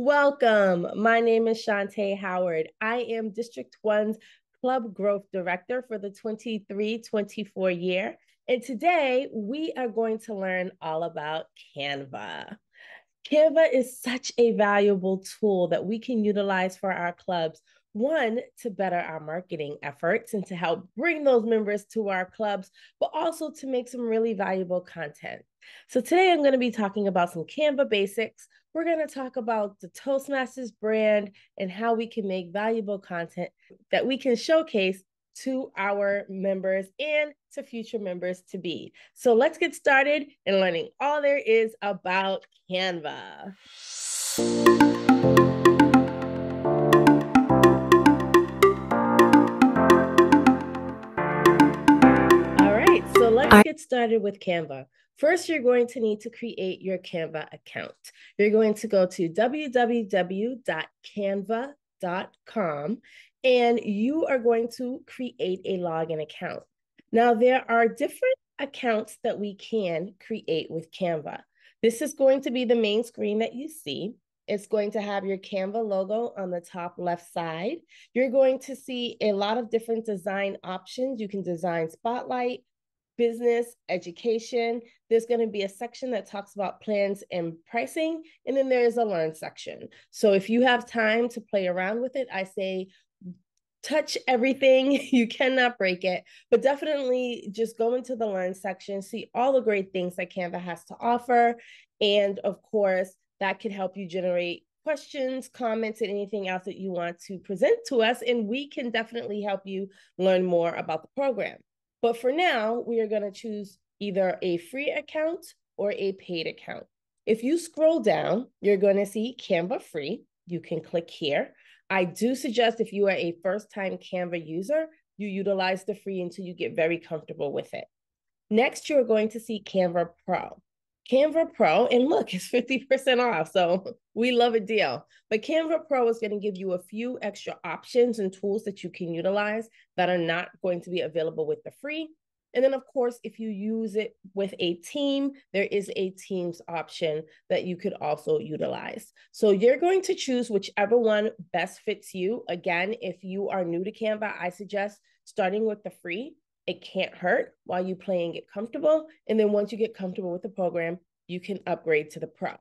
Welcome. My name is Shawnté Howard. I am District 1's Club Growth Director for the 23 24 year. And today we are going to learn all about Canva. Canva is such a valuable tool that we can utilize for our clubs. One, to better our marketing efforts and to help bring those members to our clubs, but also to make some really valuable content. So, today I'm going to be talking about some Canva basics we're going to talk about the Toastmasters brand and how we can make valuable content that we can showcase to our members and to future members to be. So let's get started in learning all there is about Canva. All right, so let's get started with Canva. First, you're going to need to create your Canva account. You're going to go to www.canva.com and you are going to create a login account. Now, there are different accounts that we can create with Canva. This is going to be the main screen that you see. It's going to have your Canva logo on the top left side. You're going to see a lot of different design options. You can design Spotlight, business, education. There's going to be a section that talks about plans and pricing, and then there is a learn section. So if you have time to play around with it, I say touch everything. You cannot break it, but definitely just go into the learn section, see all the great things that Canva has to offer. And of course, that can help you generate questions, comments, and anything else that you want to present to us. And we can definitely help you learn more about the program. But for now, we are going to choose either a free account or a paid account. If you scroll down, you're going to see Canva free. You can click here. I do suggest if you are a first time Canva user, you utilize the free until you get very comfortable with it. Next, you're going to see Canva Pro. Canva Pro, and look, it's 50% off. So we love a deal. But Canva Pro is going to give you a few extra options and tools that you can utilize that are not going to be available with the free. And then, of course, if you use it with a team, there is a Teams option that you could also utilize. So you're going to choose whichever one best fits you. Again, if you are new to Canva, I suggest starting with the free it can't hurt while you play and get comfortable. And then once you get comfortable with the program, you can upgrade to the pro.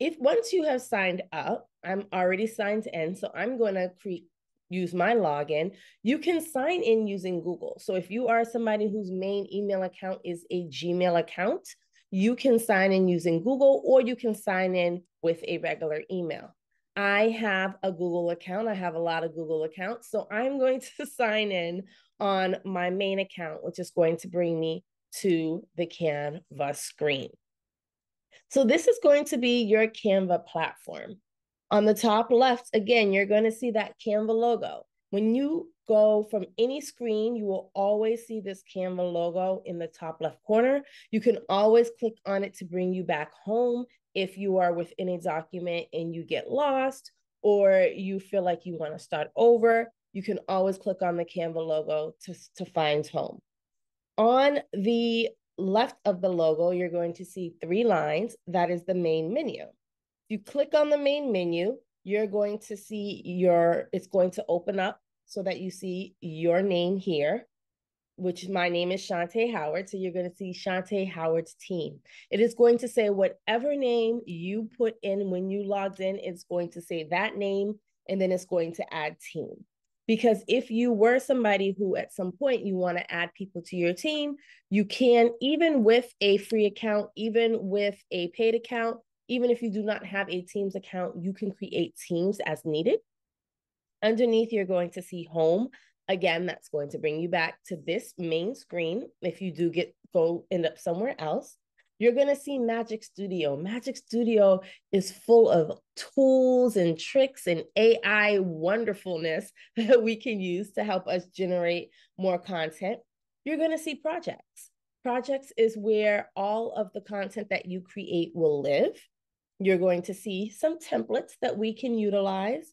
If once you have signed up, I'm already signed in, so I'm going to create use my login. You can sign in using Google. So if you are somebody whose main email account is a Gmail account, you can sign in using Google or you can sign in with a regular email. I have a Google account. I have a lot of Google accounts. So I'm going to sign in on my main account, which is going to bring me to the Canva screen. So this is going to be your Canva platform. On the top left, again, you're going to see that Canva logo. When you go from any screen, you will always see this Canva logo in the top left corner. You can always click on it to bring you back home if you are within a document and you get lost or you feel like you want to start over you can always click on the Canva logo to, to find home. On the left of the logo, you're going to see three lines. That is the main menu. If you click on the main menu, you're going to see your, it's going to open up so that you see your name here, which my name is Shawnté Howard. So you're going to see Shawnté Howard's team. It is going to say whatever name you put in when you logged in, it's going to say that name, and then it's going to add team. Because if you were somebody who at some point you want to add people to your team, you can, even with a free account, even with a paid account, even if you do not have a Teams account, you can create teams as needed. Underneath, you're going to see home. Again, that's going to bring you back to this main screen if you do get go end up somewhere else you're going to see Magic Studio. Magic Studio is full of tools and tricks and AI wonderfulness that we can use to help us generate more content. You're going to see projects. Projects is where all of the content that you create will live. You're going to see some templates that we can utilize,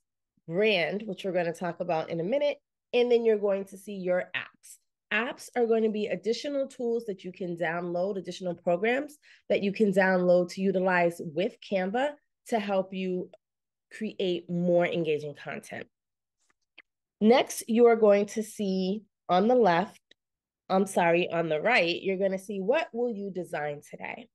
brand, which we're going to talk about in a minute, and then you're going to see your apps apps are going to be additional tools that you can download, additional programs that you can download to utilize with Canva to help you create more engaging content. Next, you are going to see on the left, I'm sorry, on the right, you're going to see what will you design today.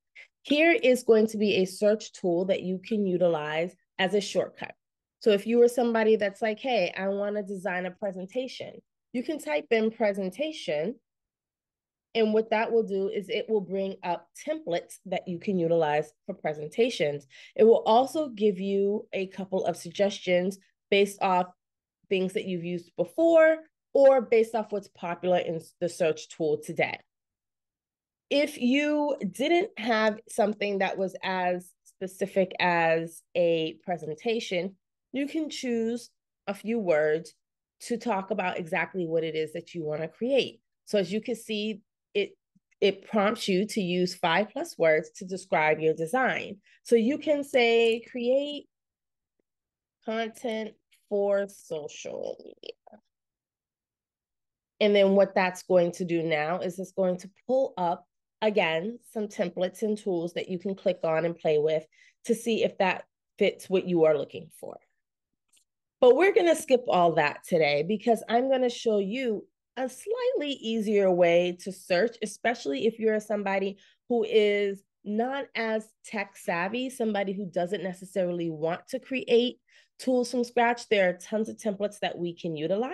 Here is going to be a search tool that you can utilize as a shortcut. So if you were somebody that's like, hey, I want to design a presentation, you can type in presentation. And what that will do is it will bring up templates that you can utilize for presentations. It will also give you a couple of suggestions based off things that you've used before or based off what's popular in the search tool today. If you didn't have something that was as specific as a presentation, you can choose a few words to talk about exactly what it is that you want to create. So as you can see, it it prompts you to use five plus words to describe your design. So you can say create content for social media. And then what that's going to do now is it's going to pull up again some templates and tools that you can click on and play with to see if that fits what you are looking for. But we're going to skip all that today because I'm going to show you a slightly easier way to search, especially if you're somebody who is not as tech savvy, somebody who doesn't necessarily want to create tools from scratch. There are tons of templates that we can utilize.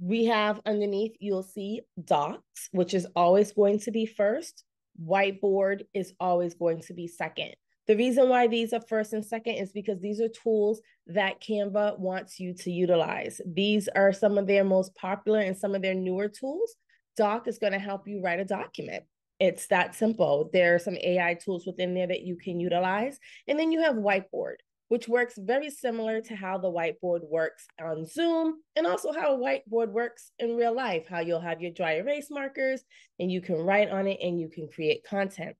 We have underneath, you'll see docs, which is always going to be first. Whiteboard is always going to be second. The reason why these are first and second is because these are tools that Canva wants you to utilize. These are some of their most popular and some of their newer tools. Doc is going to help you write a document. It's that simple. There are some AI tools within there that you can utilize. And then you have Whiteboard, which works very similar to how the whiteboard works on Zoom and also how a whiteboard works in real life, how you'll have your dry erase markers and you can write on it and you can create content.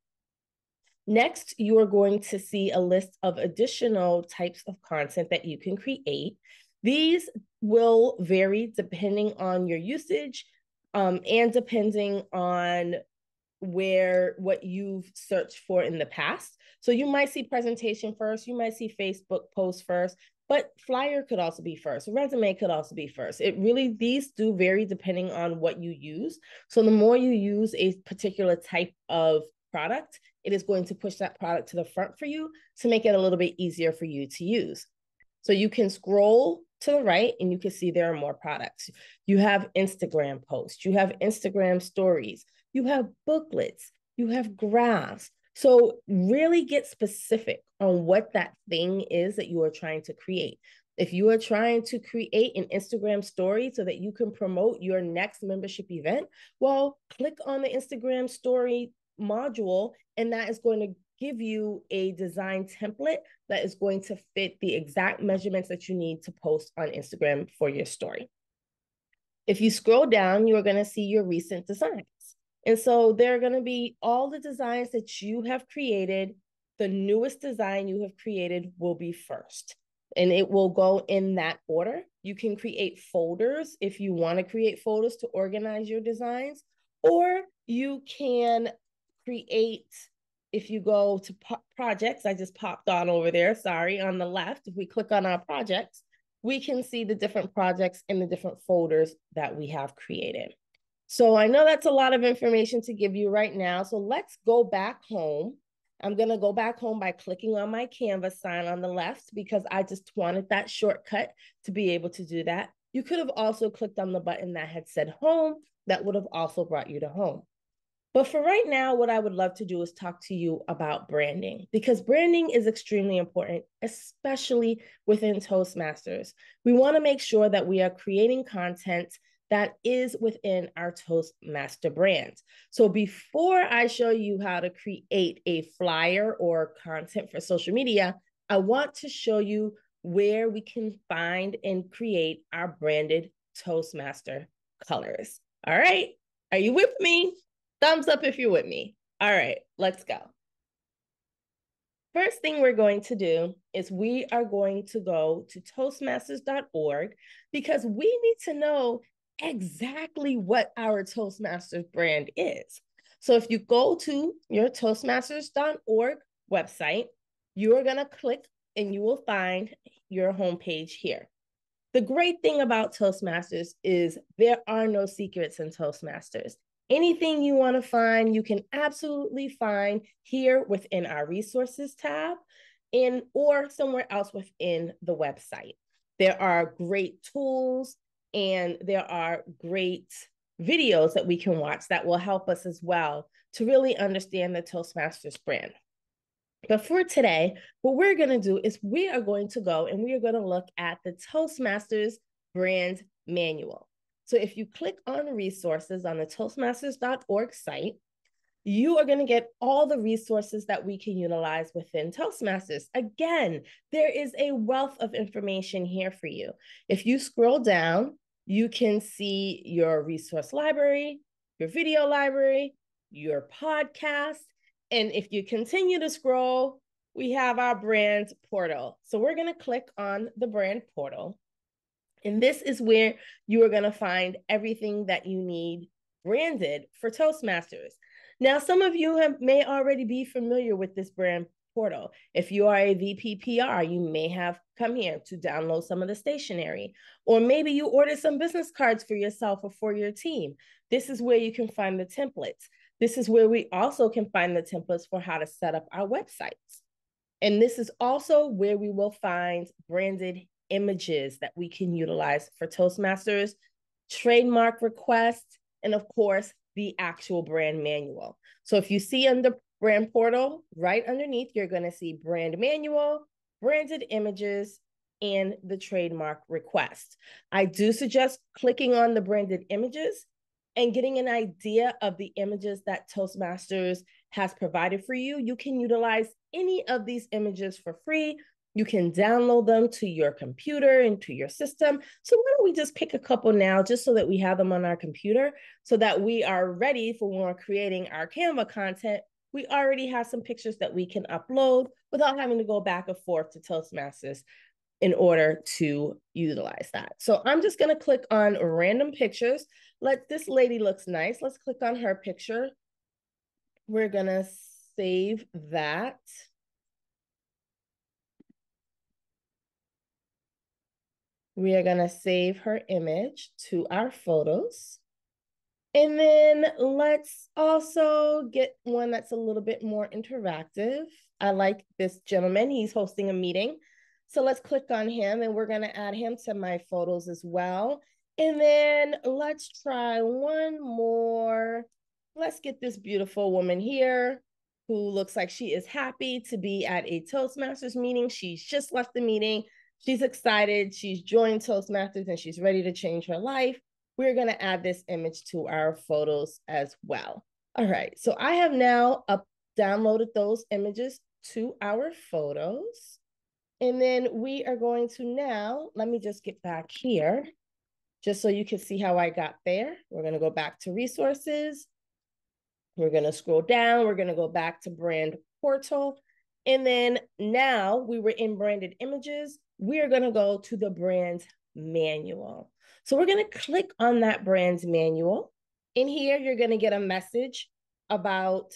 Next, you are going to see a list of additional types of content that you can create. These will vary depending on your usage um, and depending on where what you've searched for in the past. So you might see presentation first, you might see Facebook post first, but flyer could also be first, resume could also be first. It really, these do vary depending on what you use. So the more you use a particular type of product, it is going to push that product to the front for you to make it a little bit easier for you to use. So you can scroll to the right and you can see there are more products. You have Instagram posts, you have Instagram stories, you have booklets, you have graphs. So really get specific on what that thing is that you are trying to create. If you are trying to create an Instagram story so that you can promote your next membership event, well, click on the Instagram story module, and that is going to give you a design template that is going to fit the exact measurements that you need to post on Instagram for your story. If you scroll down, you are going to see your recent designs. And so there are going to be all the designs that you have created. The newest design you have created will be first, and it will go in that order. You can create folders if you want to create folders to organize your designs, or you can create, if you go to projects, I just popped on over there, sorry, on the left, if we click on our projects, we can see the different projects in the different folders that we have created. So I know that's a lot of information to give you right now. So let's go back home. I'm going to go back home by clicking on my Canva's sign on the left because I just wanted that shortcut to be able to do that. You could have also clicked on the button that had said home. That would have also brought you to home. But for right now, what I would love to do is talk to you about branding because branding is extremely important, especially within Toastmasters. We want to make sure that we are creating content that is within our Toastmaster brand. So before I show you how to create a flyer or content for social media, I want to show you where we can find and create our branded Toastmaster colors. All right, are you with me? Thumbs up if you're with me. All right, let's go. First thing we're going to do is we are going to go to Toastmasters.org because we need to know exactly what our Toastmasters brand is. So if you go to your Toastmasters.org website, you are going to click and you will find your homepage here. The great thing about Toastmasters is there are no secrets in Toastmasters. Anything you want to find, you can absolutely find here within our resources tab in or somewhere else within the website. There are great tools and there are great videos that we can watch that will help us as well to really understand the Toastmasters brand. But for today, what we're going to do is we are going to go and we are going to look at the Toastmasters brand manual. So if you click on resources on the Toastmasters.org site, you are going to get all the resources that we can utilize within Toastmasters. Again, there is a wealth of information here for you. If you scroll down, you can see your resource library, your video library, your podcast. And if you continue to scroll, we have our brand portal. So we're going to click on the brand portal. And this is where you are going to find everything that you need branded for Toastmasters. Now, some of you have, may already be familiar with this brand portal. If you are a VPPR, you may have come here to download some of the stationery, or maybe you ordered some business cards for yourself or for your team. This is where you can find the templates. This is where we also can find the templates for how to set up our websites. And this is also where we will find branded images that we can utilize for Toastmasters, trademark requests, and of course, the actual brand manual. So if you see under brand portal, right underneath, you're going to see brand manual, branded images, and the trademark request. I do suggest clicking on the branded images and getting an idea of the images that Toastmasters has provided for you. You can utilize any of these images for free you can download them to your computer and to your system. So why don't we just pick a couple now just so that we have them on our computer so that we are ready for when we're creating our Canva content. We already have some pictures that we can upload without having to go back and forth to Toastmasters in order to utilize that. So I'm just gonna click on random pictures. Let this lady looks nice. Let's click on her picture. We're gonna save that. We are going to save her image to our photos. And then let's also get one that's a little bit more interactive. I like this gentleman. He's hosting a meeting. So let's click on him and we're going to add him to my photos as well. And then let's try one more. Let's get this beautiful woman here who looks like she is happy to be at a Toastmasters meeting. She's just left the meeting. She's excited. She's joined Toastmasters and she's ready to change her life. We're going to add this image to our photos as well. All right. So I have now up downloaded those images to our photos. And then we are going to now, let me just get back here just so you can see how I got there. We're going to go back to resources. We're going to scroll down. We're going to go back to brand portal. And then now we were in branded images we are going to go to the brand's manual. So we're going to click on that brand's manual. In here, you're going to get a message about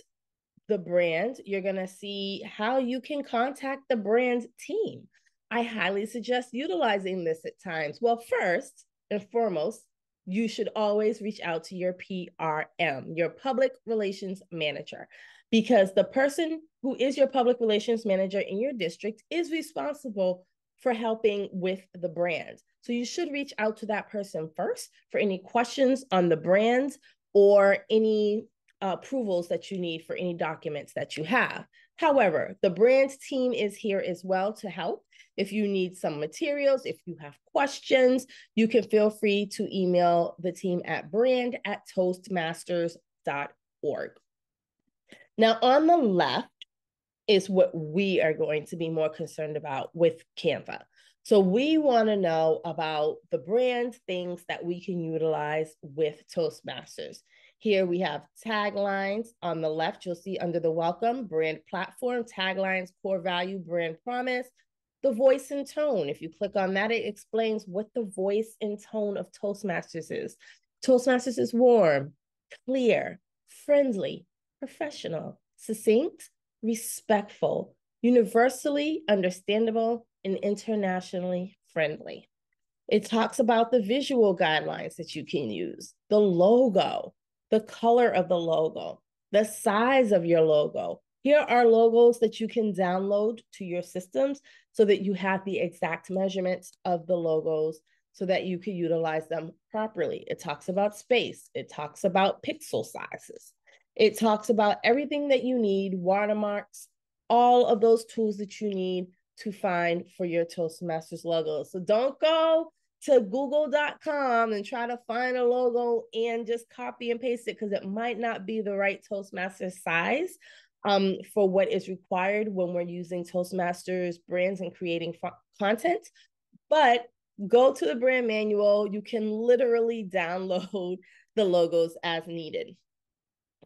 the brand. You're going to see how you can contact the brand team. I highly suggest utilizing this at times. Well, first and foremost, you should always reach out to your PRM, your public relations manager, because the person who is your public relations manager in your district is responsible for helping with the brand. So you should reach out to that person first for any questions on the brand or any uh, approvals that you need for any documents that you have. However, the brand team is here as well to help. If you need some materials, if you have questions, you can feel free to email the team at brand at toastmasters.org. Now, on the left, is what we are going to be more concerned about with Canva. So we want to know about the brand things that we can utilize with Toastmasters. Here we have taglines on the left. You'll see under the welcome brand platform, taglines, core value, brand promise, the voice and tone. If you click on that, it explains what the voice and tone of Toastmasters is. Toastmasters is warm, clear, friendly, professional, succinct, respectful, universally understandable and internationally friendly. It talks about the visual guidelines that you can use, the logo, the color of the logo, the size of your logo. Here are logos that you can download to your systems so that you have the exact measurements of the logos so that you can utilize them properly. It talks about space, it talks about pixel sizes, it talks about everything that you need, watermarks, all of those tools that you need to find for your Toastmasters logo. So don't go to google.com and try to find a logo and just copy and paste it because it might not be the right Toastmasters size um, for what is required when we're using Toastmasters brands and creating content. But go to the brand manual. You can literally download the logos as needed.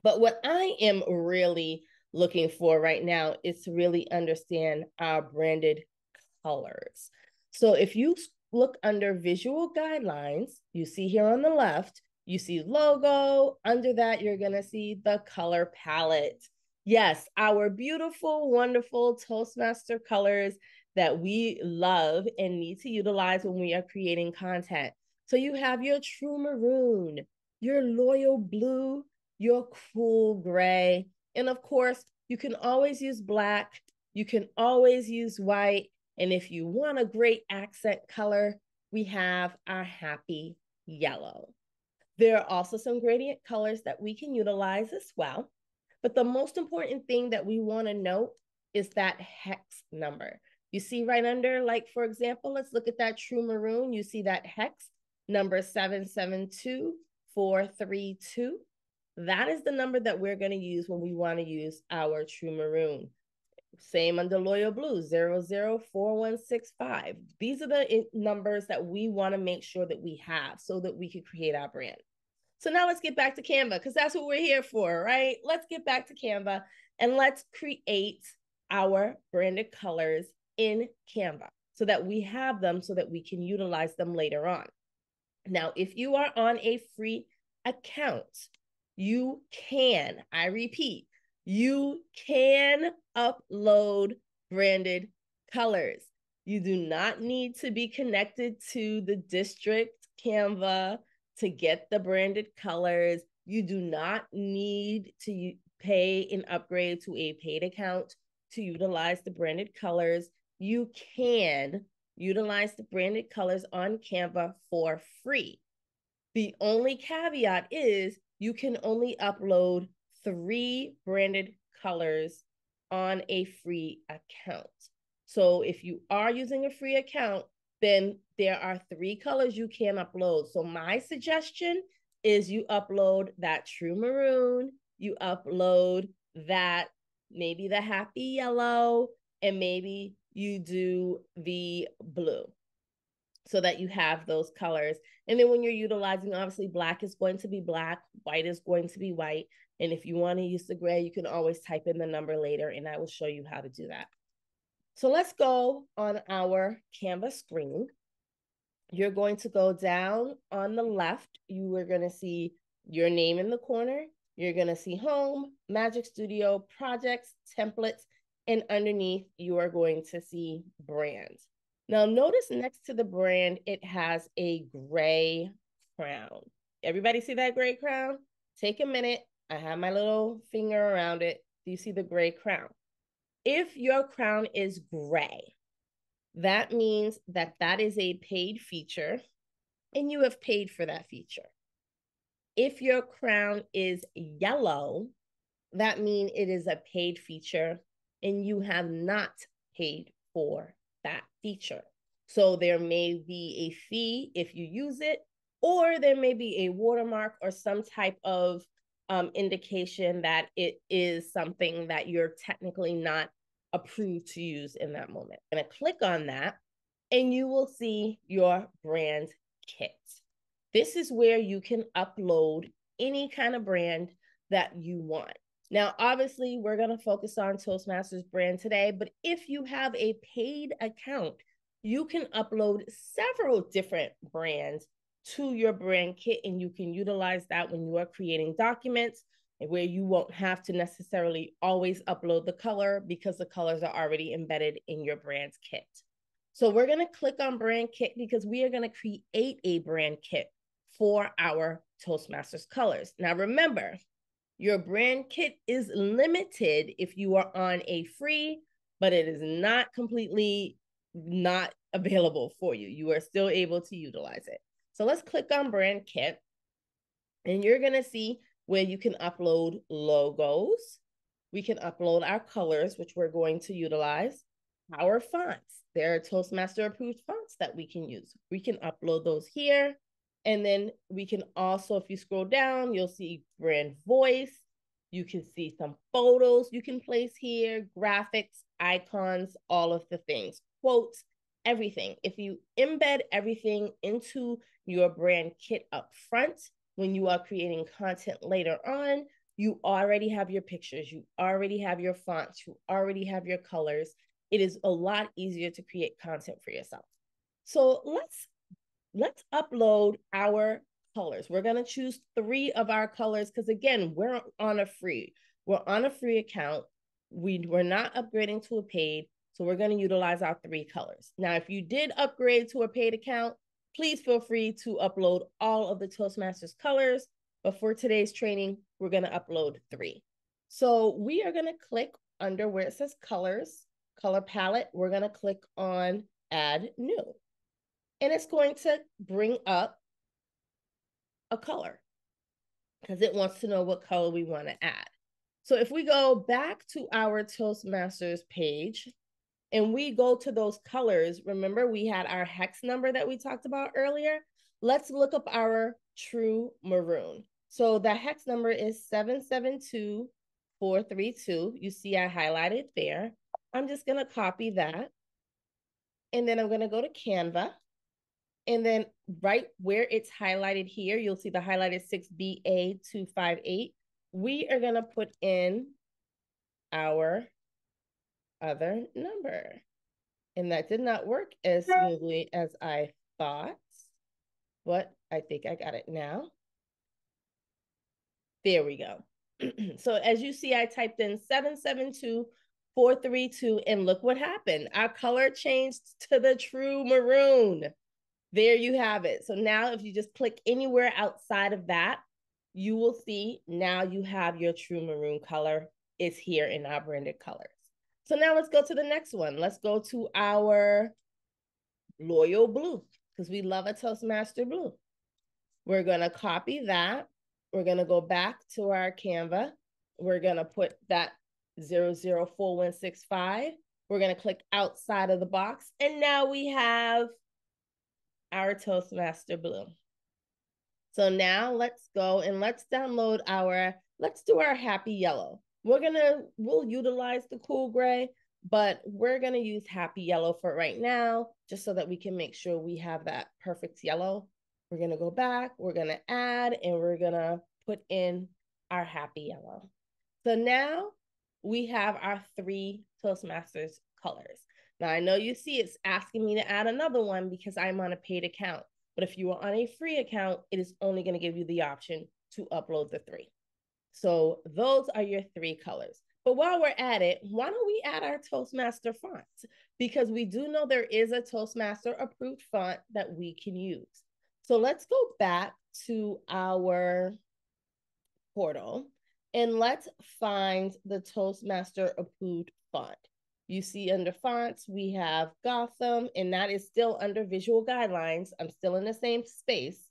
But what I am really looking for right now is to really understand our branded colors. So if you look under visual guidelines, you see here on the left, you see logo. Under that, you're going to see the color palette. Yes, our beautiful, wonderful Toastmaster colors that we love and need to utilize when we are creating content. So you have your true maroon, your loyal blue, your cool gray, and of course, you can always use black, you can always use white, and if you want a great accent color, we have our happy yellow. There are also some gradient colors that we can utilize as well. But the most important thing that we want to note is that hex number. You see right under, like for example, let's look at that true maroon. You see that hex number 772432. That is the number that we're going to use when we want to use our true maroon. Same under Loyal Blue, 004165. These are the eh, numbers that we want to make sure that we have so that we can create our brand. So now let's get back to Canva because that's what we're here for, right? Let's get back to Canva and let's create our branded colors in Canva so that we have them so that we can utilize them later on. Now, if you are on a free account, you can, I repeat, you can upload branded colors. You do not need to be connected to the district Canva to get the branded colors. You do not need to pay an upgrade to a paid account to utilize the branded colors. You can utilize the branded colors on Canva for free. The only caveat is you can only upload three branded colors on a free account. So if you are using a free account, then there are three colors you can upload. So my suggestion is you upload that true maroon, you upload that maybe the happy yellow, and maybe you do the blue so that you have those colors. And then when you're utilizing, obviously, black is going to be black, white is going to be white. And if you want to use the gray, you can always type in the number later and I will show you how to do that. So let's go on our Canva's screen. You're going to go down on the left. You are going to see your name in the corner. You're going to see home, Magic Studio, projects, templates, and underneath you are going to see brands. Now notice next to the brand, it has a gray crown. Everybody see that gray crown? Take a minute. I have my little finger around it. Do you see the gray crown? If your crown is gray, that means that that is a paid feature and you have paid for that feature. If your crown is yellow, that means it is a paid feature and you have not paid for that feature. So there may be a fee if you use it, or there may be a watermark or some type of um, indication that it is something that you're technically not approved to use in that moment. Gonna click on that and you will see your brand kit. This is where you can upload any kind of brand that you want. Now, obviously, we're going to focus on Toastmasters brand today, but if you have a paid account, you can upload several different brands to your brand kit and you can utilize that when you are creating documents where you won't have to necessarily always upload the color because the colors are already embedded in your brand's kit. So we're going to click on brand kit because we are going to create a brand kit for our Toastmasters colors. Now remember, your brand kit is limited if you are on a free, but it is not completely not available for you. You are still able to utilize it. So let's click on brand kit and you're going to see where you can upload logos. We can upload our colors, which we're going to utilize. Our fonts. There are Toastmaster approved fonts that we can use. We can upload those here. And then we can also, if you scroll down, you'll see brand voice. You can see some photos you can place here, graphics, icons, all of the things, quotes, everything. If you embed everything into your brand kit up front, when you are creating content later on, you already have your pictures, you already have your fonts, you already have your colors. It is a lot easier to create content for yourself. So let's let's upload our colors. We're going to choose three of our colors because, again, we're on a free. We're on a free account. We, we're not upgrading to a paid. So we're going to utilize our three colors. Now, if you did upgrade to a paid account, please feel free to upload all of the Toastmasters colors. But for today's training, we're going to upload three. So we are going to click under where it says colors, color palette. We're going to click on add new and it's going to bring up a color because it wants to know what color we want to add. So if we go back to our Toastmasters page and we go to those colors, remember we had our hex number that we talked about earlier? Let's look up our true maroon. So the hex number is 772432. You see I highlighted there. I'm just going to copy that. And then I'm going to go to Canva and then right where it's highlighted here, you'll see the highlighted 6BA258. We are going to put in our other number. And that did not work as smoothly as I thought, but I think I got it now. There we go. so as you see, I typed in 772432 and look what happened. Our color changed to the true maroon there you have it. So now if you just click anywhere outside of that, you will see now you have your true maroon color. It's here in our branded colors. So now let's go to the next one. Let's go to our loyal blue because we love a Toastmaster blue. We're going to copy that. We're going to go back to our Canva. We're going to put that 004165. We're going to click outside of the box. And now we have our Toastmaster Blue. So now let's go and let's download our, let's do our happy yellow. We're gonna, we'll utilize the cool gray, but we're gonna use happy yellow for right now, just so that we can make sure we have that perfect yellow. We're gonna go back, we're gonna add, and we're gonna put in our happy yellow. So now we have our three Toastmasters colors. Now I know you see it's asking me to add another one because I'm on a paid account. But if you are on a free account, it is only going to give you the option to upload the three. So those are your three colors. But while we're at it, why don't we add our Toastmaster font? Because we do know there is a Toastmaster approved font that we can use. So let's go back to our portal and let's find the Toastmaster approved font. You see under fonts, we have Gotham, and that is still under visual guidelines. I'm still in the same space.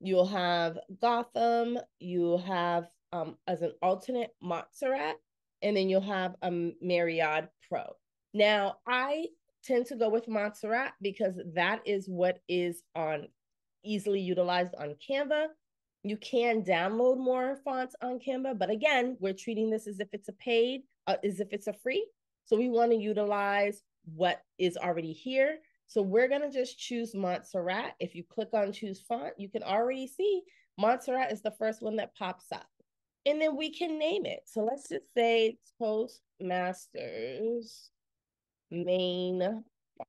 You'll have Gotham, you'll have um, as an alternate Montserrat, and then you'll have a Myriad Pro. Now, I tend to go with Montserrat because that is what is on easily utilized on Canva. You can download more fonts on Canva, but again, we're treating this as if it's a paid, uh, as if it's a free. So we want to utilize what is already here. So we're going to just choose Montserrat. If you click on choose font, you can already see Montserrat is the first one that pops up. And then we can name it. So let's just say Toastmasters main font.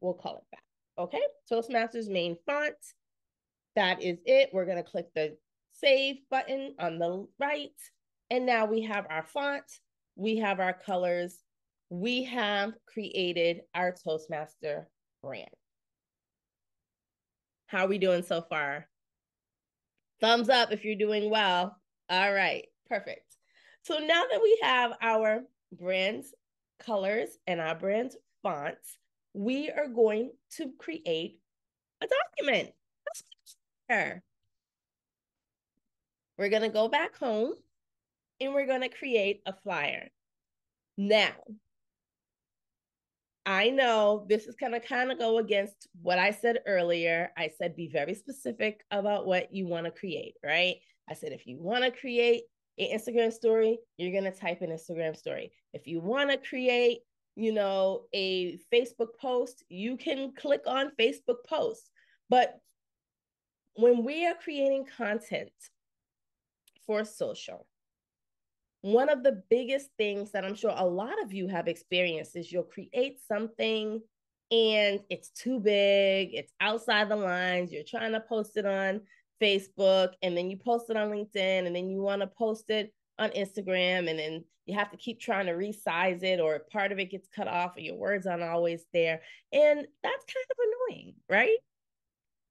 We'll call it that. Okay, Toastmasters main font. That is it. We're going to click the save button on the right. And now we have our font, we have our colors, we have created our Toastmaster brand. How are we doing so far? Thumbs up if you're doing well. All right, perfect. So now that we have our brand's colors and our brand's fonts, we are going to create a document. We're going to go back home and we're going to create a flyer. Now, I know this is going to kind of go against what I said earlier. I said be very specific about what you want to create, right? I said if you want to create an Instagram story, you're going to type an Instagram story. If you want to create, you know, a Facebook post, you can click on Facebook posts. But when we are creating content for social, one of the biggest things that I'm sure a lot of you have experienced is you'll create something and it's too big, it's outside the lines, you're trying to post it on Facebook and then you post it on LinkedIn and then you want to post it on Instagram and then you have to keep trying to resize it or part of it gets cut off or your words aren't always there. And that's kind of annoying, right?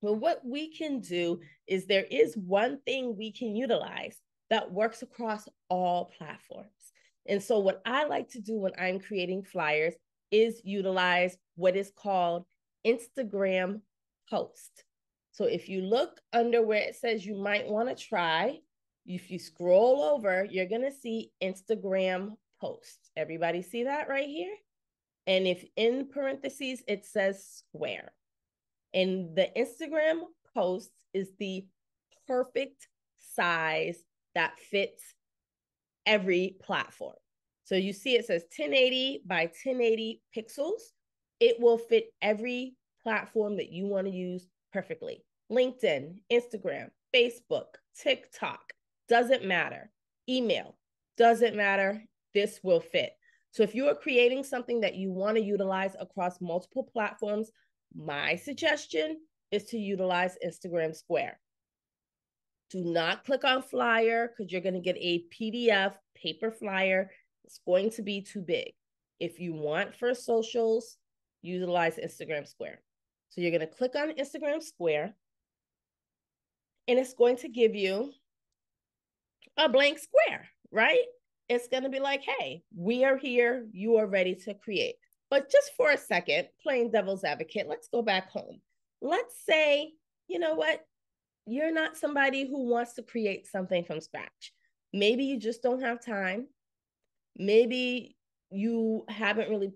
But what we can do is there is one thing we can utilize that works across all platforms. And so, what I like to do when I'm creating flyers is utilize what is called Instagram post. So, if you look under where it says you might want to try, if you scroll over, you're going to see Instagram post. Everybody see that right here? And if in parentheses it says square, and the Instagram post is the perfect size that fits every platform. So you see it says 1080 by 1080 pixels. It will fit every platform that you want to use perfectly. LinkedIn, Instagram, Facebook, TikTok, doesn't matter. Email, doesn't matter. This will fit. So if you are creating something that you want to utilize across multiple platforms, my suggestion is to utilize Instagram Square. Do not click on flyer because you're going to get a PDF paper flyer. It's going to be too big. If you want for socials, utilize Instagram Square. So you're going to click on Instagram Square and it's going to give you a blank square, right? It's going to be like, hey, we are here. You are ready to create. But just for a second, playing devil's advocate, let's go back home. Let's say, you know what? You're not somebody who wants to create something from scratch. Maybe you just don't have time. Maybe you haven't really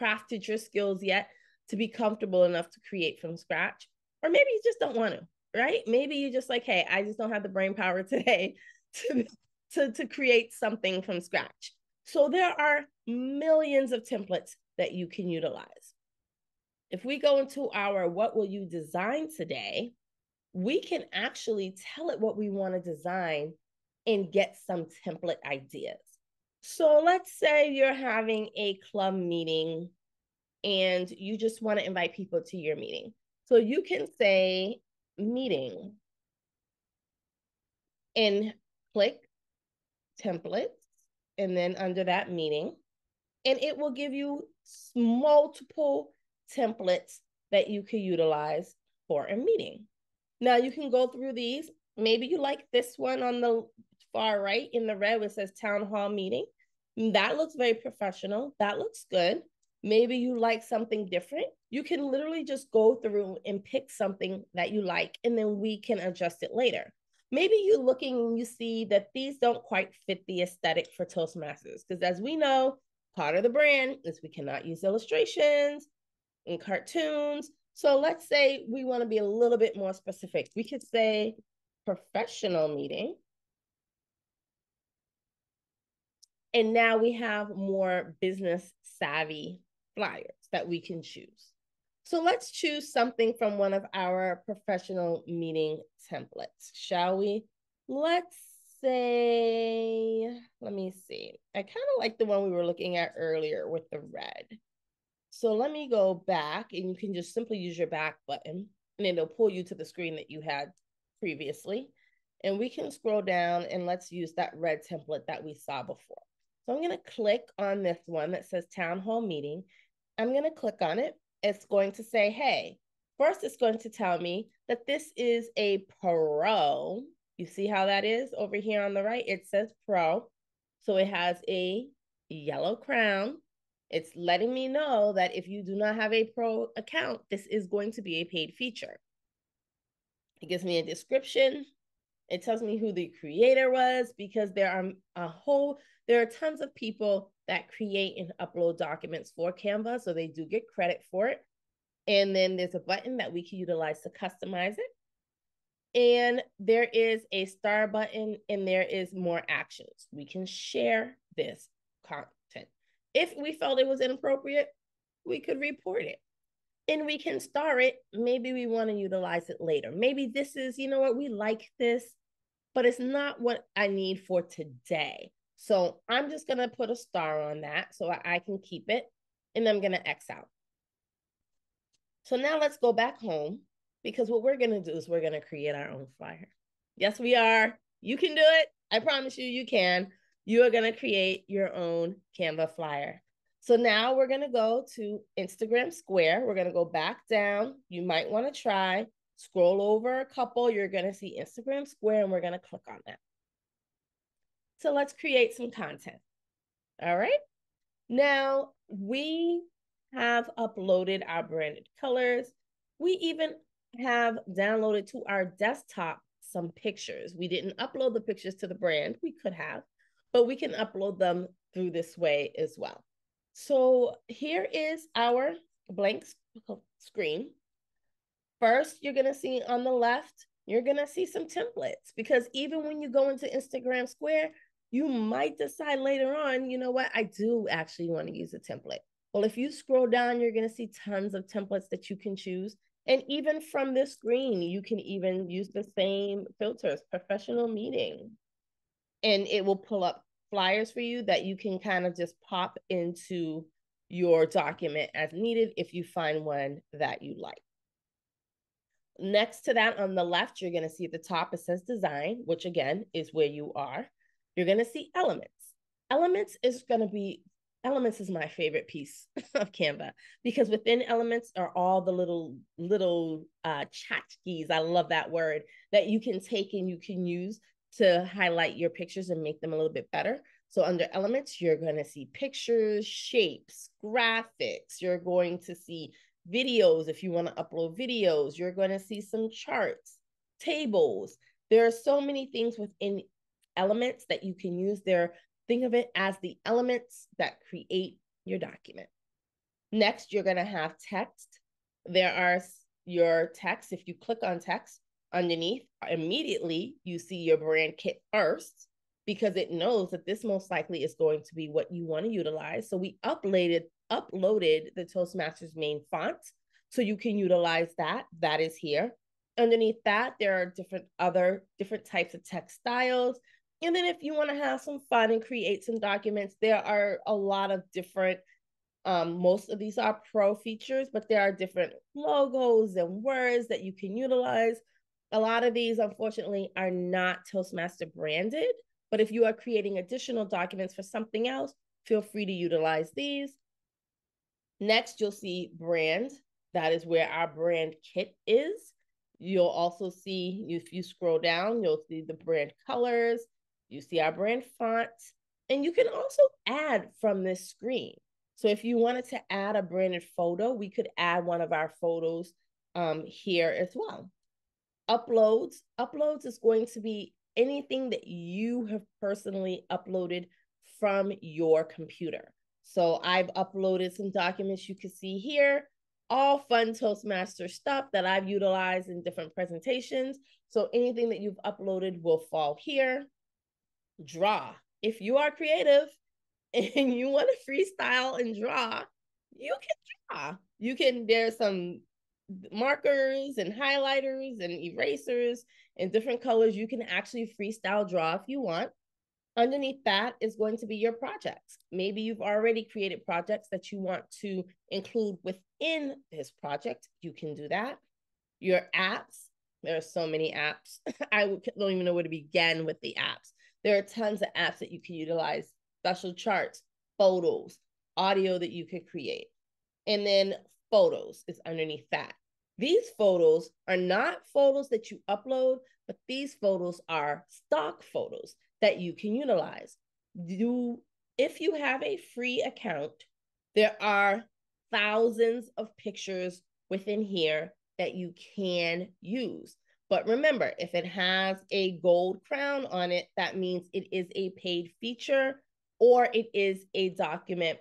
crafted your skills yet to be comfortable enough to create from scratch. Or maybe you just don't want to, right? Maybe you just like, hey, I just don't have the brain power today to, to, to create something from scratch. So there are millions of templates that you can utilize if we go into our what will you design today, we can actually tell it what we want to design and get some template ideas. So let's say you're having a club meeting and you just want to invite people to your meeting. So you can say meeting and click templates and then under that meeting and it will give you multiple templates that you can utilize for a meeting. Now you can go through these. Maybe you like this one on the far right in the red, which says town hall meeting. That looks very professional. That looks good. Maybe you like something different. You can literally just go through and pick something that you like, and then we can adjust it later. Maybe you're looking and you see that these don't quite fit the aesthetic for Toastmasters, because as we know, part of the brand is we cannot use illustrations, and cartoons. So let's say we want to be a little bit more specific. We could say professional meeting. And now we have more business savvy flyers that we can choose. So let's choose something from one of our professional meeting templates, shall we? Let's say, let me see. I kind of like the one we were looking at earlier with the red. So let me go back and you can just simply use your back button and it'll pull you to the screen that you had previously. and we can scroll down and let's use that red template that we saw before. So I'm going to click on this one that says town hall meeting. I'm going to click on it. It's going to say, hey, first it's going to tell me that this is a pro. You see how that is over here on the right? It says pro. So it has a yellow crown. It's letting me know that if you do not have a pro account, this is going to be a paid feature. It gives me a description. It tells me who the creator was because there are a whole, there are tons of people that create and upload documents for Canva. So they do get credit for it. And then there's a button that we can utilize to customize it. And there is a star button and there is more actions. We can share this. If we felt it was inappropriate, we could report it and we can star it. Maybe we want to utilize it later. Maybe this is, you know what, we like this, but it's not what I need for today. So I'm just going to put a star on that so I can keep it and I'm going to X out. So now let's go back home because what we're going to do is we're going to create our own flyer. Yes, we are. You can do it. I promise you, you can. You are going to create your own Canva flyer. So now we're going to go to Instagram Square. We're going to go back down. You might want to try, scroll over a couple. You're going to see Instagram Square, and we're going to click on that. So let's create some content. All right. Now we have uploaded our branded colors. We even have downloaded to our desktop some pictures. We didn't upload the pictures to the brand, we could have, but we can upload them through this way as well. So here is our blank screen. First, you're going to see on the left, you're going to see some templates because even when you go into Instagram Square, you might decide later on, you know what, I do actually want to use a template. Well, if you scroll down, you're going to see tons of templates that you can choose. And even from this screen, you can even use the same filters, professional meeting. And it will pull up flyers for you that you can kind of just pop into your document as needed if you find one that you like. Next to that on the left, you're going to see at the top, it says design, which again is where you are. You're going to see elements. Elements is going to be Elements is my favorite piece of Canva because within Elements are all the little little uh, tchotchkes. I love that word that you can take and you can use to highlight your pictures and make them a little bit better. So under Elements, you're going to see pictures, shapes, graphics. You're going to see videos if you want to upload videos. You're going to see some charts, tables. There are so many things within Elements that you can use there Think of it as the elements that create your document. Next, you're going to have text. There are your text. If you click on text underneath, immediately you see your brand kit first because it knows that this most likely is going to be what you want to utilize. So we uploaded uploaded the Toastmasters main font so you can utilize that. That is here. Underneath that, there are different other different types of text styles. And then if you want to have some fun and create some documents, there are a lot of different um, most of these are pro features, but there are different logos and words that you can utilize. A lot of these, unfortunately, are not Toastmaster branded, but if you are creating additional documents for something else, feel free to utilize these. Next, you'll see brand. That is where our brand kit is. You'll also see, if you scroll down, you'll see the brand colors, you see our brand font, and you can also add from this screen. So if you wanted to add a branded photo, we could add one of our photos um, here as well. Uploads. Uploads is going to be anything that you have personally uploaded from your computer. So I've uploaded some documents you can see here, all fun Toastmaster stuff that I've utilized in different presentations. So anything that you've uploaded will fall here draw. If you are creative and you want to freestyle and draw, you can draw. You can, there's some markers and highlighters and erasers in different colors. You can actually freestyle draw if you want. Underneath that is going to be your projects. Maybe you've already created projects that you want to include within this project. You can do that. Your apps, There are so many apps. I don't even know where to begin with the apps. There are tons of apps that you can utilize, special charts, photos, audio that you could create. And then photos is underneath that. These photos are not photos that you upload, but these photos are stock photos that you can utilize. You, if you have a free account, there are thousands of pictures within here that you can use. But remember, if it has a gold crown on it, that means it is a paid feature or it is a document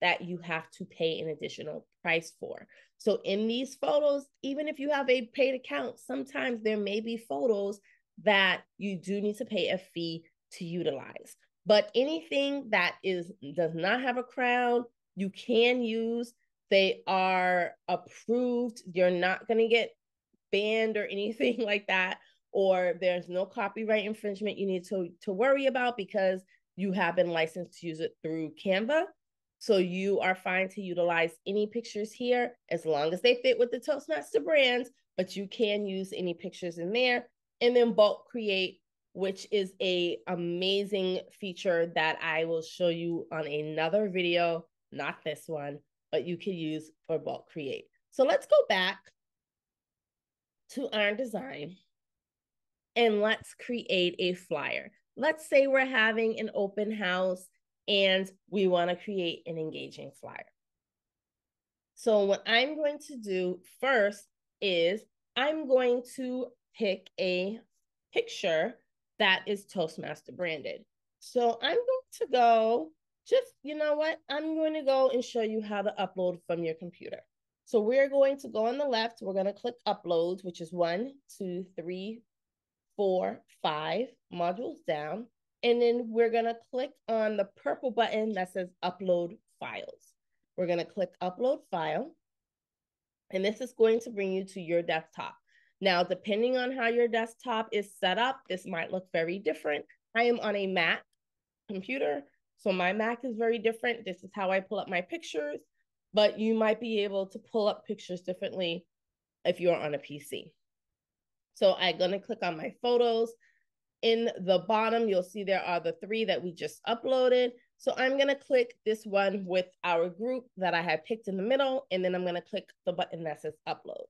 that you have to pay an additional price for. So in these photos, even if you have a paid account, sometimes there may be photos that you do need to pay a fee to utilize. But anything that is does not have a crown, you can use. They are approved. You're not going to get banned or anything like that or there's no copyright infringement you need to to worry about because you have been licensed to use it through Canva. So you are fine to utilize any pictures here as long as they fit with the Toastmaster brands, but you can use any pictures in there. And then bulk create, which is a amazing feature that I will show you on another video, not this one, but you can use for bulk create. So let's go back to Iron design and let's create a flyer. Let's say we're having an open house and we want to create an engaging flyer. So what I'm going to do first is I'm going to pick a picture that is Toastmaster branded. So I'm going to go, just, you know what? I'm going to go and show you how to upload from your computer. So we're going to go on the left. We're going to click uploads, which is one, two, three, four, five modules down. And then we're going to click on the purple button that says upload files. We're going to click upload file. And this is going to bring you to your desktop. Now, depending on how your desktop is set up, this might look very different. I am on a Mac computer, so my Mac is very different. This is how I pull up my pictures but you might be able to pull up pictures differently if you're on a PC. So I'm going to click on my photos. In the bottom, you'll see there are the three that we just uploaded. So I'm going to click this one with our group that I had picked in the middle, and then I'm going to click the button that says upload.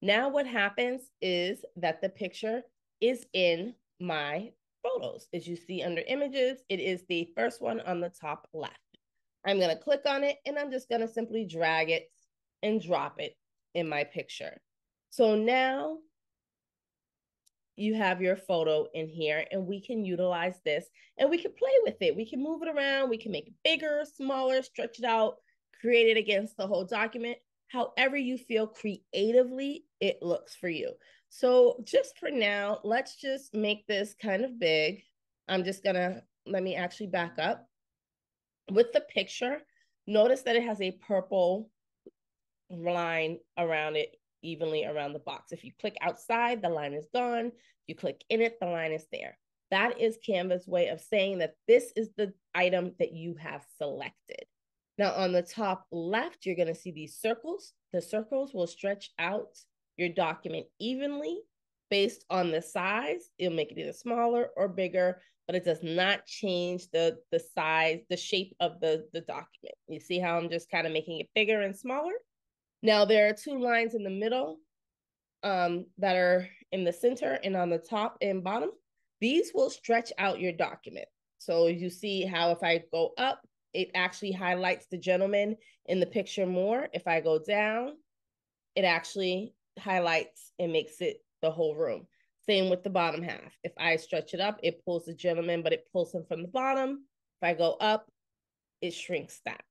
Now what happens is that the picture is in my photos. As you see under images, it is the first one on the top left. I'm going to click on it and I'm just going to simply drag it and drop it in my picture. So now you have your photo in here and we can utilize this and we can play with it. We can move it around. We can make it bigger, smaller, stretch it out, create it against the whole document. However you feel creatively, it looks for you. So just for now, let's just make this kind of big. I'm just gonna, let me actually back up with the picture, notice that it has a purple line around it evenly around the box. If you click outside, the line is gone. You click in it, the line is there. That is Canva's way of saying that this is the item that you have selected. Now on the top left, you're gonna see these circles. The circles will stretch out your document evenly based on the size. It'll make it either smaller or bigger but it does not change the the size, the shape of the the document. You see how I'm just kind of making it bigger and smaller? Now there are two lines in the middle um, that are in the center and on the top and bottom. These will stretch out your document. So you see how if I go up, it actually highlights the gentleman in the picture more. If I go down, it actually highlights and makes it the whole room. Same with the bottom half. If I stretch it up, it pulls the gentleman, but it pulls him from the bottom. If I go up, it shrinks that.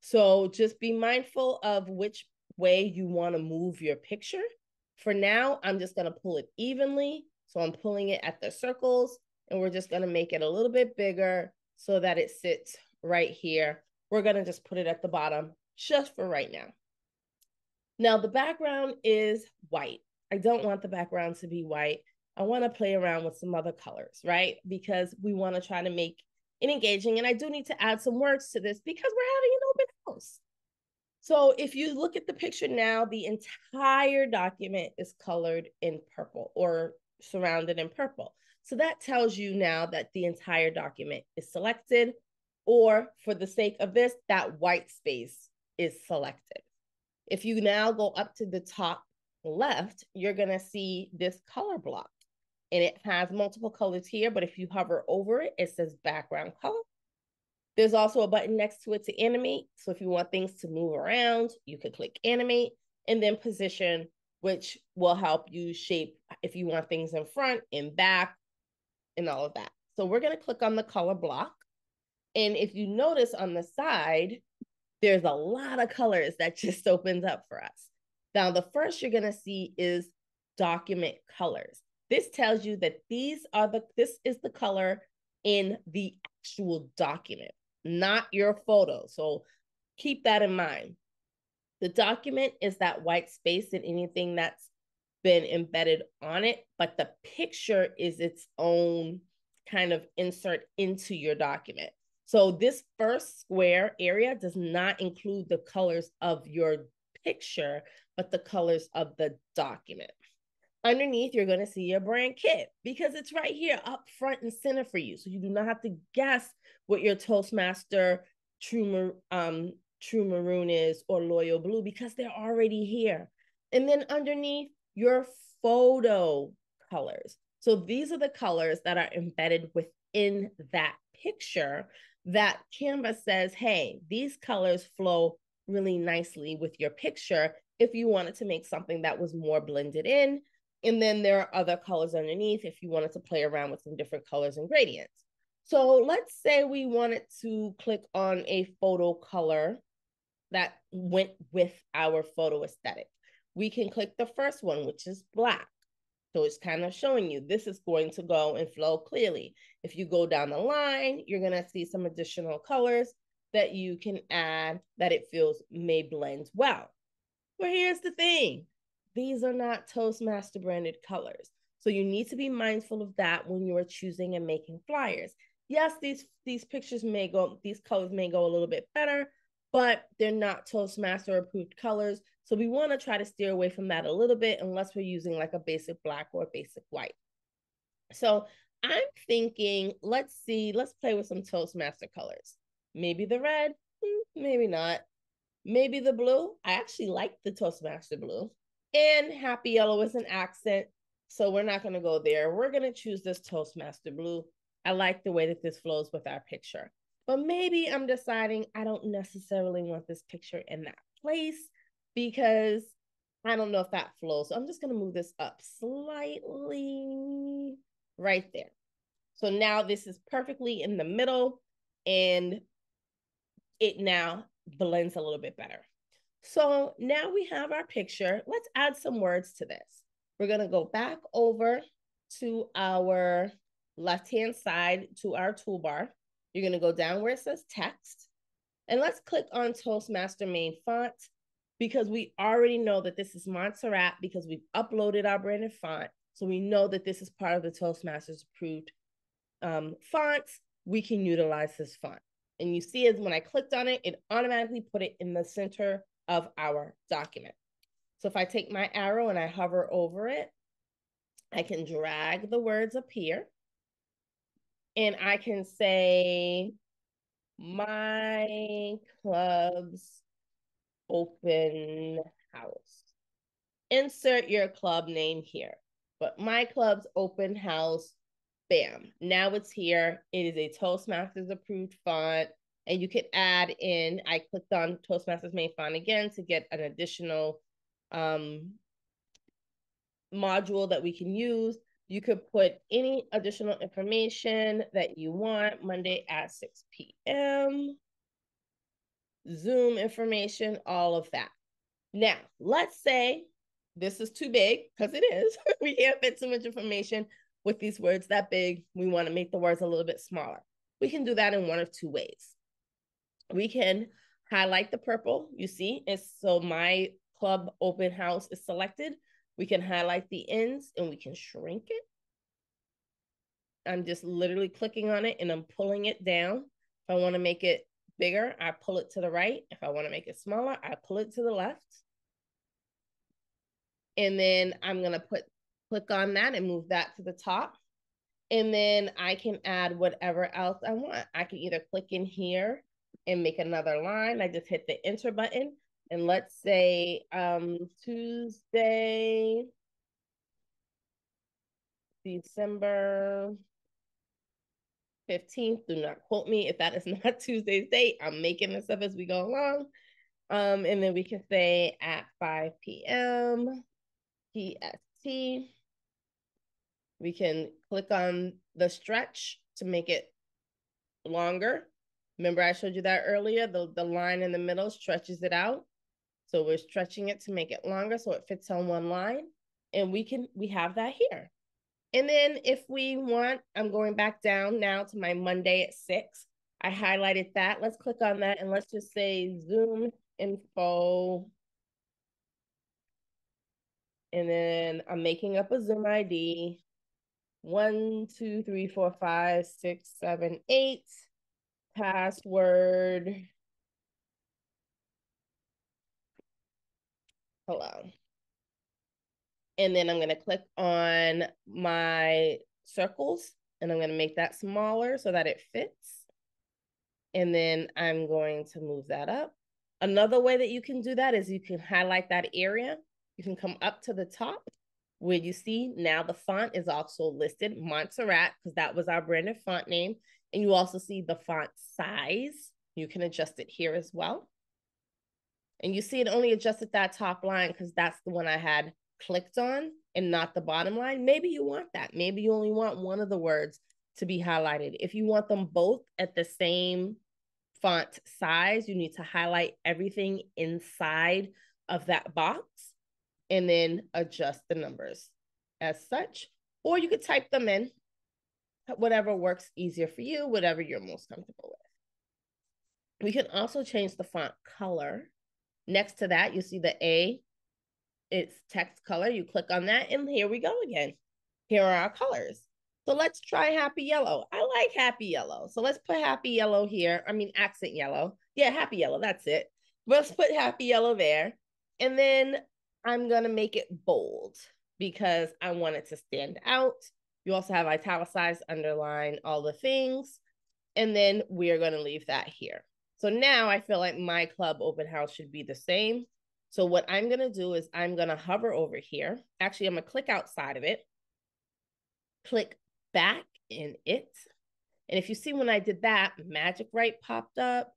So just be mindful of which way you want to move your picture. For now, I'm just going to pull it evenly. So I'm pulling it at the circles and we're just going to make it a little bit bigger so that it sits right here. We're going to just put it at the bottom just for right now. Now the background is white. I don't want the background to be white. I want to play around with some other colors, right? Because we want to try to make it engaging. And I do need to add some words to this because we're having an open house. So if you look at the picture now, the entire document is colored in purple or surrounded in purple. So that tells you now that the entire document is selected, or for the sake of this, that white space is selected. If you now go up to the top left, you're gonna see this color block and it has multiple colors here, but if you hover over it, it says background color. There's also a button next to it to animate. So if you want things to move around, you can click animate and then position, which will help you shape if you want things in front, in back, and all of that. So we're gonna click on the color block. And if you notice on the side, there's a lot of colors that just opens up for us. Now, the first you're gonna see is document colors. This tells you that these are the, this is the color in the actual document not your photo. So keep that in mind. The document is that white space and anything that's been embedded on it, but the picture is its own kind of insert into your document. So this first square area does not include the colors of your picture, but the colors of the document. Underneath, you're going to see your brand kit because it's right here up front and center for you. So you do not have to guess what your Toastmaster True, um, True Maroon is or Loyal Blue because they're already here. And then underneath, your photo colors. So these are the colors that are embedded within that picture that Canva says, hey, these colors flow really nicely with your picture if you wanted to make something that was more blended in and then there are other colors underneath if you wanted to play around with some different colors and gradients. So let's say we wanted to click on a photo color that went with our photo aesthetic. We can click the first one, which is black. So it's kind of showing you this is going to go and flow clearly. If you go down the line, you're going to see some additional colors that you can add that it feels may blend well. But here's the thing these are not Toastmaster branded colors. So you need to be mindful of that when you're choosing and making flyers. Yes, these these pictures may go, these colors may go a little bit better, but they're not Toastmaster approved colors. So we want to try to steer away from that a little bit unless we're using like a basic black or basic white. So I'm thinking, let's see, let's play with some Toastmaster colors. Maybe the red, hmm, maybe not. Maybe the blue. I actually like the Toastmaster blue. And happy yellow is an accent. So we're not going to go there. We're going to choose this Toastmaster blue. I like the way that this flows with our picture. But maybe I'm deciding I don't necessarily want this picture in that place because I don't know if that flows. So I'm just going to move this up slightly right there. So now this is perfectly in the middle and it now blends a little bit better. So now we have our picture. Let's add some words to this. We're going to go back over to our left-hand side to our toolbar. You're going to go down where it says text. And let's click on Toastmaster main font because we already know that this is Montserrat because we've uploaded our branded font. So we know that this is part of the Toastmasters approved um, fonts. We can utilize this font. And you see as when I clicked on it, it automatically put it in the center of our document. So if I take my arrow and I hover over it, I can drag the words up here and I can say my club's open house. Insert your club name here. But my club's open house, bam. Now it's here. It is a Toastmasters approved font and you could add in, I clicked on Toastmasters main font again to get an additional um, module that we can use. You could put any additional information that you want Monday at 6 p.m. Zoom information, all of that. Now, let's say this is too big because it is. we can't fit too much information with these words that big. We want to make the words a little bit smaller. We can do that in one of two ways we can highlight the purple. You see, it's so my club open house is selected. We can highlight the ends and we can shrink it. I'm just literally clicking on it and I'm pulling it down. If I want to make it bigger, I pull it to the right. If I want to make it smaller, I pull it to the left. And then I'm going to put click on that and move that to the top. And then I can add whatever else I want. I can either click in here and make another line. I just hit the enter button. And let's say um, Tuesday, December 15th. Do not quote me if that is not Tuesday's date. I'm making this up as we go along. Um, and then we can say at 5 p.m. PST. We can click on the stretch to make it longer. Remember I showed you that earlier? The, the line in the middle stretches it out. So we're stretching it to make it longer so it fits on one line. And we can, we have that here. And then if we want, I'm going back down now to my Monday at six. I highlighted that. Let's click on that and let's just say Zoom info. And then I'm making up a Zoom ID one, two, three, four, five, six, seven, eight. Password. Hello. And then I'm going to click on my circles and I'm going to make that smaller so that it fits. And then I'm going to move that up. Another way that you can do that is you can highlight that area. You can come up to the top where you see now the font is also listed Montserrat because that was our branded font name. And you also see the font size. You can adjust it here as well. And you see it only adjusted that top line because that's the one I had clicked on and not the bottom line. Maybe you want that. Maybe you only want one of the words to be highlighted. If you want them both at the same font size, you need to highlight everything inside of that box and then adjust the numbers as such. Or you could type them in, whatever works easier for you, whatever you're most comfortable with. We can also change the font color. Next to that, you see the A, it's text color. You click on that, and here we go again. Here are our colors. So let's try happy yellow. I like happy yellow. So let's put happy yellow here. I mean, accent yellow. Yeah, happy yellow. That's it. Let's put happy yellow there. And then I'm going to make it bold because I want it to stand out. You also have italicized, underline, all the things. And then we're going to leave that here. So now I feel like my club open house should be the same. So what I'm going to do is I'm going to hover over here. Actually, I'm going to click outside of it, click back in it. And if you see when I did that, Magic Write popped up.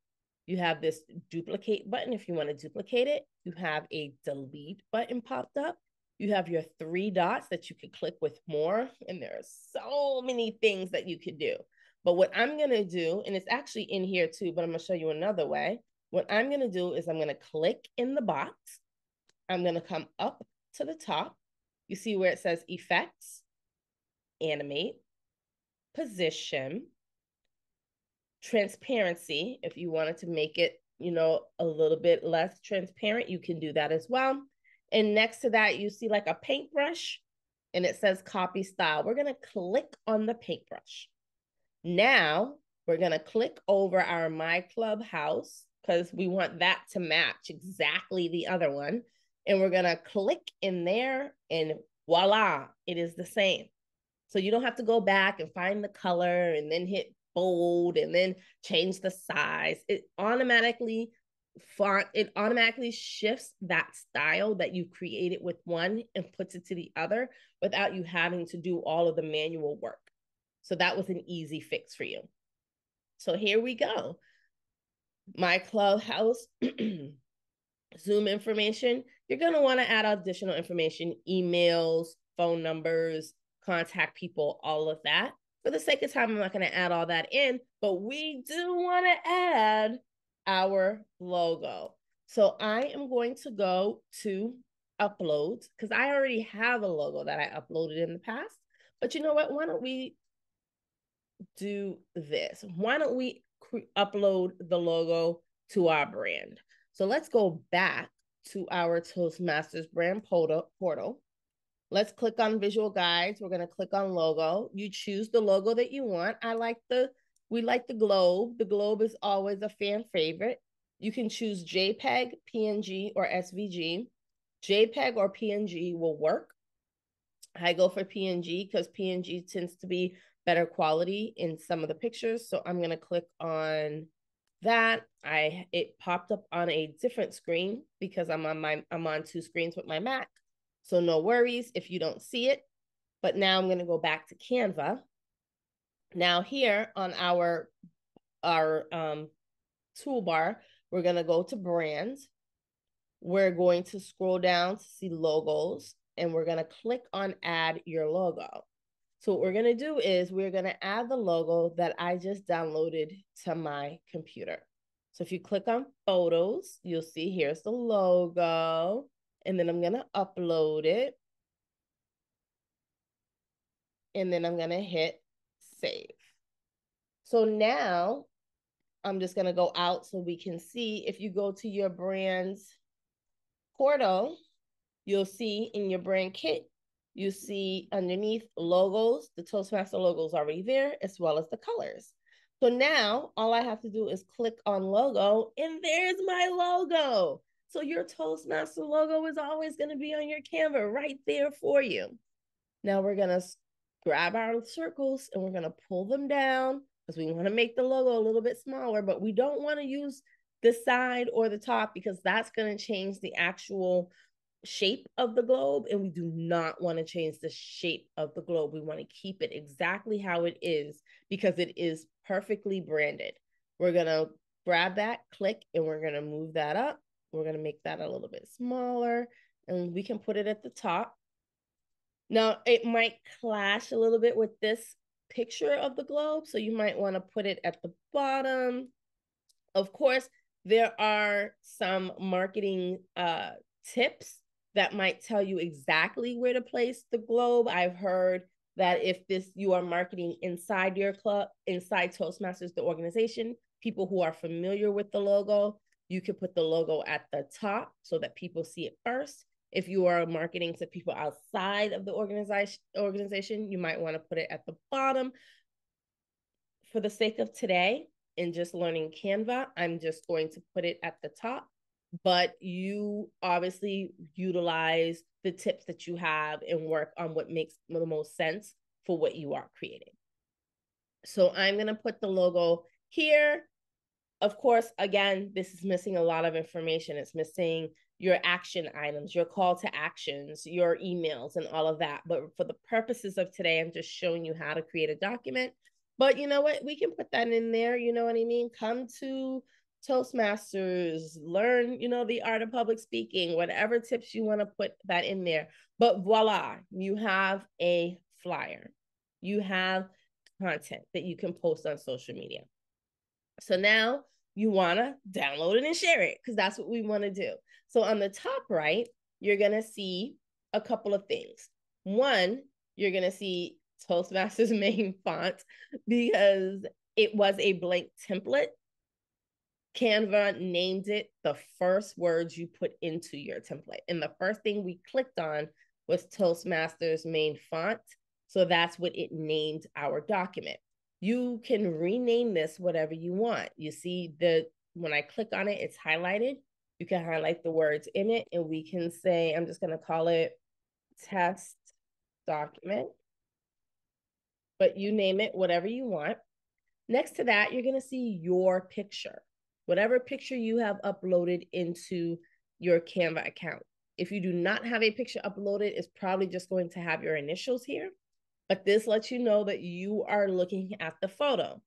You have this duplicate button if you want to duplicate it. You have a delete button popped up. You have your three dots that you could click with more. And there are so many things that you could do. But what I'm going to do, and it's actually in here too, but I'm going to show you another way. What I'm going to do is I'm going to click in the box. I'm going to come up to the top. You see where it says effects, animate, position, transparency. If you wanted to make it, you know, a little bit less transparent, you can do that as well. And next to that, you see like a paintbrush and it says copy style. We're going to click on the paintbrush. Now we're going to click over our My Clubhouse because we want that to match exactly the other one. And we're going to click in there and voila, it is the same. So you don't have to go back and find the color and then hit bold and then change the size. It automatically font it automatically shifts that style that you created with one and puts it to the other without you having to do all of the manual work. So that was an easy fix for you. So here we go. My clubhouse Zoom information. You're going to want to add additional information, emails, phone numbers, contact people, all of that. For the sake of time, I'm not going to add all that in, but we do want to add our logo. So I am going to go to uploads because I already have a logo that I uploaded in the past. But you know what? Why don't we do this? Why don't we upload the logo to our brand? So let's go back to our Toastmasters brand portal. Let's click on visual guides. We're going to click on logo. You choose the logo that you want. I like the we like the globe. The globe is always a fan favorite. You can choose JPEG, PNG, or SVG. JPEG or PNG will work. I go for PNG because PNG tends to be better quality in some of the pictures. So I'm going to click on that. I it popped up on a different screen because I'm on my I'm on two screens with my Mac. So no worries if you don't see it. But now I'm going to go back to Canva. Now here on our our um, toolbar, we're going to go to brands. We're going to scroll down to see logos and we're going to click on add your logo. So what we're going to do is we're going to add the logo that I just downloaded to my computer. So if you click on photos, you'll see here's the logo and then I'm going to upload it. And then I'm going to hit save. So now I'm just going to go out so we can see if you go to your brand's portal, you'll see in your brand kit, you see underneath logos, the Toastmaster logo is already there, as well as the colors. So now all I have to do is click on logo and there's my logo. So your Toastmaster logo is always going to be on your Canva right there for you. Now we're going to grab our circles and we're going to pull them down because we want to make the logo a little bit smaller, but we don't want to use the side or the top because that's going to change the actual shape of the globe and we do not want to change the shape of the globe. We want to keep it exactly how it is because it is perfectly branded. We're going to grab that click and we're going to move that up. We're going to make that a little bit smaller and we can put it at the top now it might clash a little bit with this picture of the globe so you might want to put it at the bottom of course there are some marketing uh, tips that might tell you exactly where to place the globe. I've heard that if this you are marketing inside your club, inside Toastmasters, the organization, people who are familiar with the logo, you could put the logo at the top so that people see it first. If you are marketing to people outside of the organization, organization, you might want to put it at the bottom. For the sake of today, in just learning Canva, I'm just going to put it at the top but you obviously utilize the tips that you have and work on what makes the most sense for what you are creating. So I'm going to put the logo here. Of course, again, this is missing a lot of information. It's missing your action items, your call to actions, your emails, and all of that. But for the purposes of today, I'm just showing you how to create a document. But you know what? We can put that in there. You know what I mean? Come to Toastmasters, learn, you know, the art of public speaking, whatever tips you want to put that in there. But voila, you have a flyer. You have content that you can post on social media. So now you want to download it and share it because that's what we want to do. So on the top right, you're going to see a couple of things. One, you're going to see Toastmasters main font because it was a blank template Canva named it the first words you put into your template. And the first thing we clicked on was Toastmasters main font. So that's what it named our document. You can rename this whatever you want. You see the when I click on it, it's highlighted. You can highlight the words in it, and we can say, I'm just going to call it test document. But you name it whatever you want. Next to that, you're going to see your picture whatever picture you have uploaded into your Canva account. If you do not have a picture uploaded, it's probably just going to have your initials here. But this lets you know that you are looking at the photo.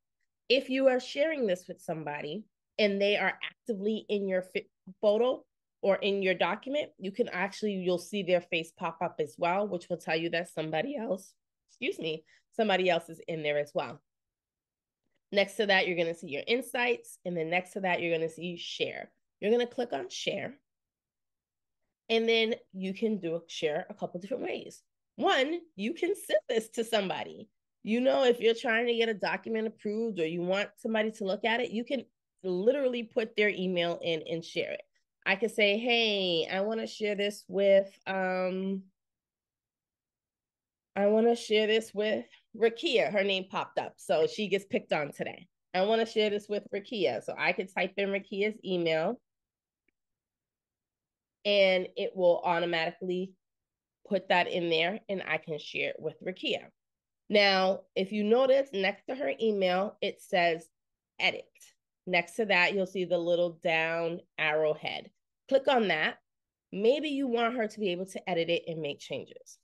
If you are sharing this with somebody and they are actively in your photo or in your document, you can actually, you'll see their face pop up as well, which will tell you that somebody else, excuse me, somebody else is in there as well. Next to that, you're going to see your insights. And then next to that, you're going to see share. You're going to click on share. And then you can do share a couple different ways. One, you can send this to somebody. You know, if you're trying to get a document approved or you want somebody to look at it, you can literally put their email in and share it. I could say, hey, I want to share this with um I want to share this with Rakia. Her name popped up. So she gets picked on today. I want to share this with Rakia. So I could type in Rakia's email and it will automatically put that in there and I can share it with Rakia. Now, if you notice next to her email, it says edit. Next to that, you'll see the little down arrowhead. Click on that. Maybe you want her to be able to edit it and make changes.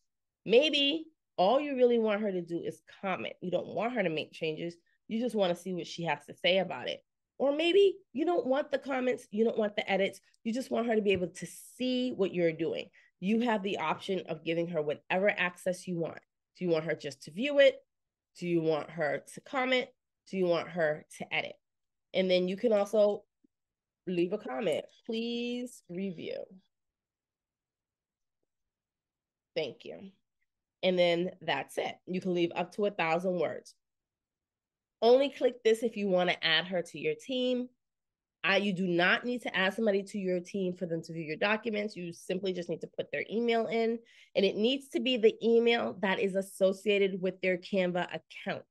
Maybe all you really want her to do is comment. You don't want her to make changes. You just want to see what she has to say about it. Or maybe you don't want the comments, you don't want the edits. You just want her to be able to see what you're doing. You have the option of giving her whatever access you want. Do you want her just to view it? Do you want her to comment? Do you want her to edit? And then you can also leave a comment. Please review. Thank you. And then that's it. You can leave up to a thousand words. Only click this if you want to add her to your team. I, you do not need to add somebody to your team for them to view your documents. You simply just need to put their email in, and it needs to be the email that is associated with their Canva account.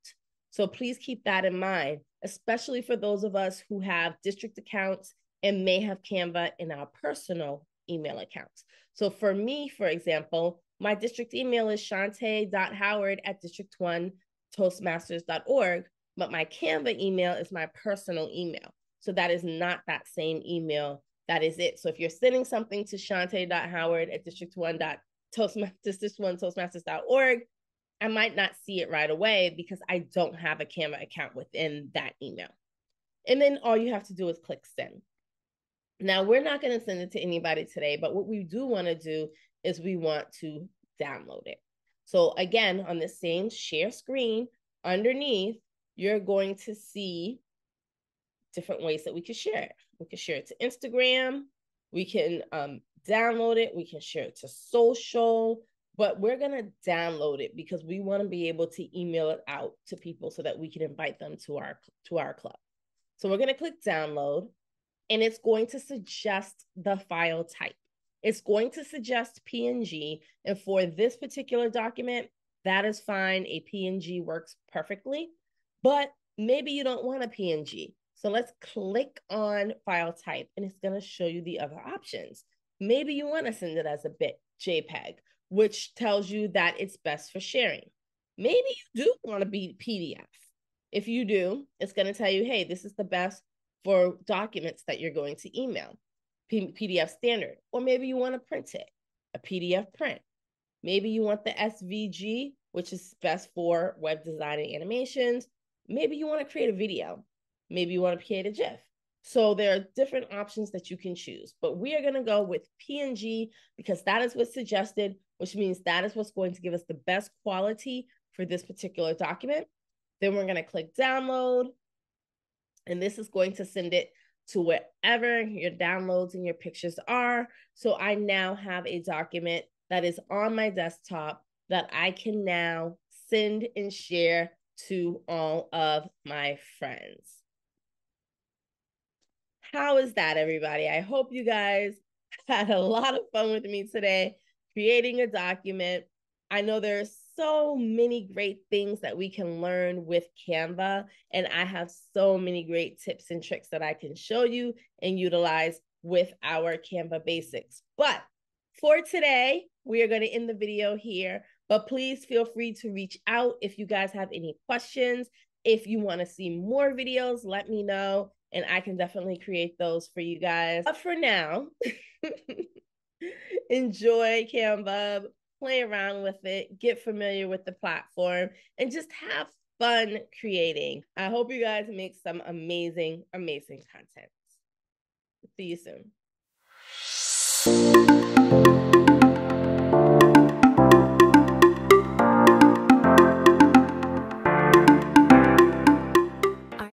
So please keep that in mind, especially for those of us who have district accounts and may have Canva in our personal email accounts. So for me, for example, my district email is shantae.howard at district1toastmasters.org, but my Canva email is my personal email. So that is not that same email. That is it. So if you're sending something to shantae.howard at district1.toastmasters.org, I might not see it right away because I don't have a Canva account within that email. And then all you have to do is click send. Now, we're not going to send it to anybody today, but what we do want to do is we want to download it. So again, on the same share screen underneath, you're going to see different ways that we can share it. We can share it to Instagram, we can um, download it, we can share it to social, but we're going to download it because we want to be able to email it out to people so that we can invite them to our to our club. So we're going to click download and it's going to suggest the file type. It's going to suggest PNG and for this particular document, that is fine. A PNG works perfectly, but maybe you don't want a PNG. So let's click on file type and it's going to show you the other options. Maybe you want to send it as a bit JPEG, which tells you that it's best for sharing. Maybe you do want to be PDF. If you do, it's going to tell you, hey, this is the best for documents that you're going to email, P- PDF standard. Or maybe you want to print it, a PDF print. Maybe you want the SVG, which is best for web design and animations. Maybe you want to create a video. Maybe you want to create a GIF. So there are different options that you can choose, but we are going to go with PNG because that is what's suggested, which means that is what's going to give us the best quality for this particular document. Then we're going to click download, and this is going to send it to wherever your downloads and your pictures are. So I now have a document that is on my desktop that I can now send and share to all of my friends. How is that, everybody? I hope you guys had a lot of fun with me today creating a document. I know there's so many great things that we can learn with Canva, and I have so many great tips and tricks that I can show you and utilize with our Canva basics. But for today, we are going to end the video here. But please feel free to reach out if you guys have any questions. If you want to see more videos, let me know and I can definitely create those for you guys. But for now, enjoy Canva, play around with it, get familiar with the platform, and just have fun creating. I hope you guys make some amazing, amazing content. See you soon.